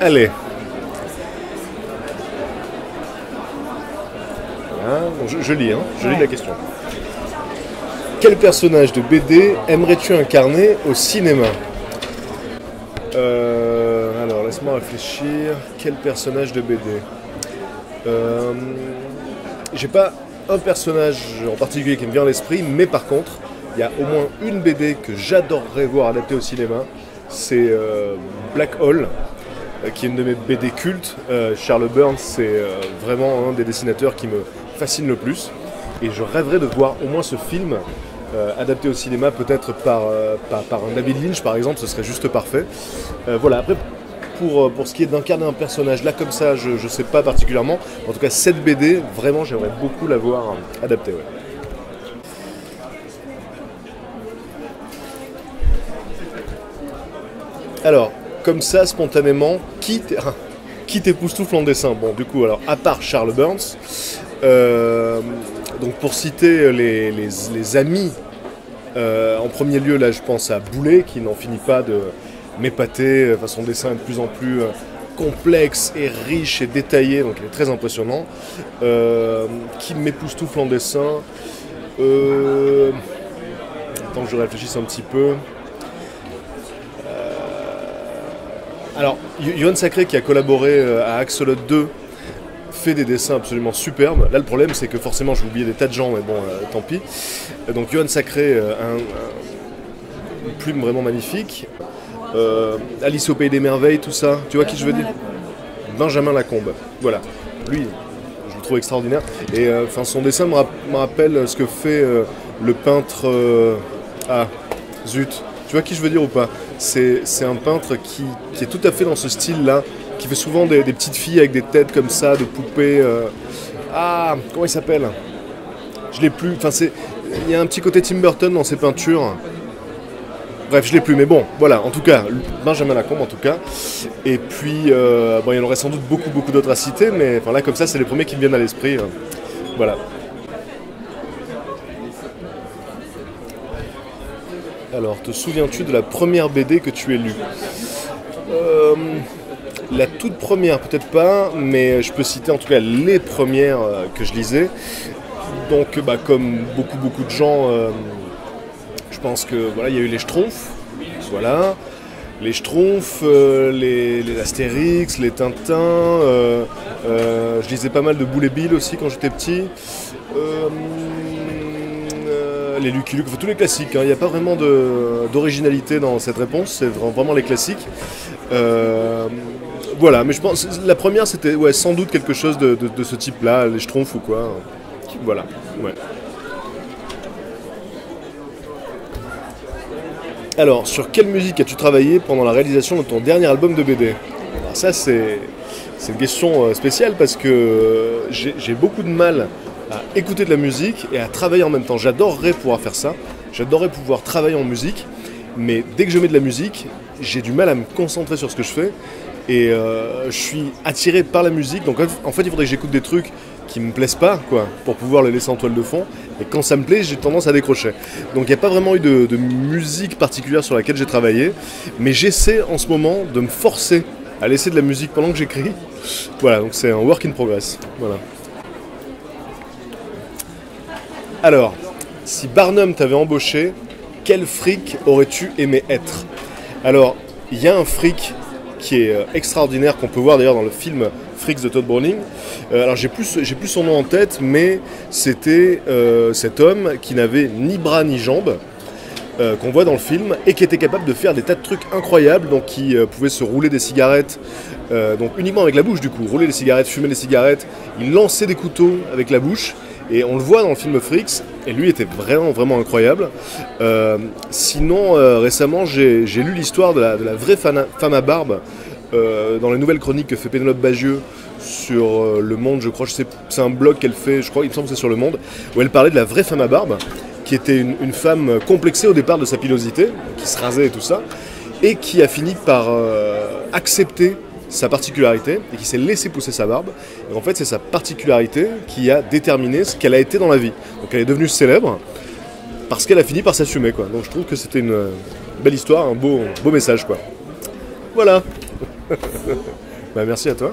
Allez. Voilà, bon, je, je lis, hein, je lis la question. Quel personnage de BD aimerais-tu incarner au cinéma? Euh, Alors, laisse-moi réfléchir. Quel personnage de BD Euh, J'ai pas un personnage en particulier qui me vient à l'esprit, mais par contre, il y a au moins une BD que j'adorerais voir adaptée au cinéma. C'est euh, Black Hole, euh, qui est une de mes BD cultes. Euh, Charles Burns, c'est vraiment un des dessinateurs qui me fascine le plus. Et je rêverais de voir au moins ce film adapté au cinéma, peut-être par, par, un David Lynch par exemple, ce serait juste parfait. Voilà, après, pour, euh, pour ce qui est d'incarner un personnage là comme ça, je ne sais pas particulièrement. En tout cas, cette BD, vraiment, j'aimerais beaucoup la voir euh, adaptée. Alors, comme ça, spontanément, qui qui t'époustoufle en dessin? Bon, du coup, alors, à part Charles Burns, euh, donc pour citer les, les- amis, en premier lieu, là, je pense à Boulet, qui n'en finit pas de m'épater. Enfin, son dessin est de plus en plus euh, complexe et riche et détaillé, donc il est très impressionnant. Euh, qui m'époustoufle en dessin Euh, Attends que je réfléchisse un petit peu. Alors, Yo- Johan Sacré qui a collaboré euh, à Axolot 2 fait des dessins absolument superbes. Là, le problème, c'est que forcément, j'ai oublié des tas de gens, mais bon, euh, tant pis. Euh, Donc, Johan Sacré, euh, un, plume vraiment magnifique. Euh, Alice au Pays des Merveilles, tout ça. Tu vois qui je veux dire Benjamin Lacombe. Voilà. Lui, je le trouve extraordinaire. Et euh, enfin, son dessin me, rap- me rappelle ce que fait euh, le peintre. ah, zut. Tu vois qui je veux dire ou pas? C'est c'est un peintre qui, qui est tout à fait dans ce style-là, qui fait souvent des, des petites filles avec des têtes comme ça, de poupées. euh, Ah, comment il s'appelle? Je l'ai plus. Enfin, c'est. Il y a un petit côté Tim Burton dans ses peintures. Bref, je l'ai plus, mais bon, voilà, en tout cas, Benjamin Lacombe en tout cas. Et puis, euh, bon, il y en aurait sans doute beaucoup, beaucoup d'autres à citer, mais enfin, là, comme ça, c'est les premiers qui me viennent à l'esprit. euh. Voilà. Alors, te souviens-tu de la première BD que tu aies lue? Euh, La toute première, peut-être pas, mais je peux citer en tout cas les premières euh, que je lisais. Donc, bah, comme beaucoup, beaucoup de gens, je pense que voilà, il y a eu les Schtroumpfs, voilà, les Schtroumpfs, euh, les, les Astérix, les Tintins. euh, euh, je lisais pas mal de Boule et Bill aussi quand j'étais petit. Les Lucky Luke, enfin, tous les classiques. hein. Il n'y a pas vraiment d'originalité dans cette réponse, c'est vra- vraiment les classiques. Voilà, mais je pense la première c'était ouais, sans doute quelque chose de, de- de ce type-là, les Schtroumpfs ou quoi. Voilà, ouais. Alors, sur quelle musique as-tu travaillé pendant la réalisation de ton dernier album de BD Alors ça, c'est une question euh, spéciale parce que euh, j'ai beaucoup de mal à écouter de la musique et à travailler en même temps. J'adorerais pouvoir faire ça. J'adorerais pouvoir travailler en musique, mais dès que je mets de la musique, j'ai du mal à me concentrer sur ce que je fais et euh, je suis attiré par la musique. Donc en fait, il faudrait que j'écoute des trucs qui me plaisent pas, quoi, pour pouvoir les laisser en toile de fond. Et quand ça me plaît, j'ai tendance à décrocher. Donc il n'y a pas vraiment eu de, de musique particulière sur laquelle j'ai travaillé, mais j'essaie en ce moment de me forcer à laisser de la musique pendant que j'écris. Voilà, donc c'est un work in progress. Voilà. Alors, si Barnum t'avait embauché, quel fric aurais-tu aimé être? Alors, il y a un fric qui est euh, extraordinaire, qu'on peut voir d'ailleurs dans le film Freaks de Todd Browning. Euh, alors, j'ai plus, son nom en tête, mais c'était euh, cet homme qui n'avait ni bras ni jambes, qu'on voit dans le film, et qui était capable de faire des tas de trucs incroyables, donc qui pouvait se rouler des cigarettes, donc uniquement avec la bouche du coup, rouler des cigarettes, fumer des cigarettes, il lançait des couteaux avec la bouche, et on le voit dans le film Freaks, et lui était vraiment vraiment incroyable. Euh, sinon, euh, récemment, j'ai lu l'histoire de la, vraie femme à barbe euh, dans les nouvelles chroniques que fait Pénélope Bagieux sur Le Monde, je crois, c'est un blog qu'elle fait, je crois, il me semble que c'est sur Le Monde, où elle parlait de la vraie femme à barbe, qui était une, une femme complexée au départ de sa pilosité, qui se rasait et tout ça, et qui a fini par accepter sa particularité et qui s'est laissé pousser sa barbe. Et en fait, c'est sa particularité qui a déterminé ce qu'elle a été dans la vie. Donc elle est devenue célèbre parce qu'elle a fini par s'assumer. Quoi. Donc je trouve que c'était une euh, belle histoire, un beau, beau message. Quoi. Voilà. bah, merci à toi.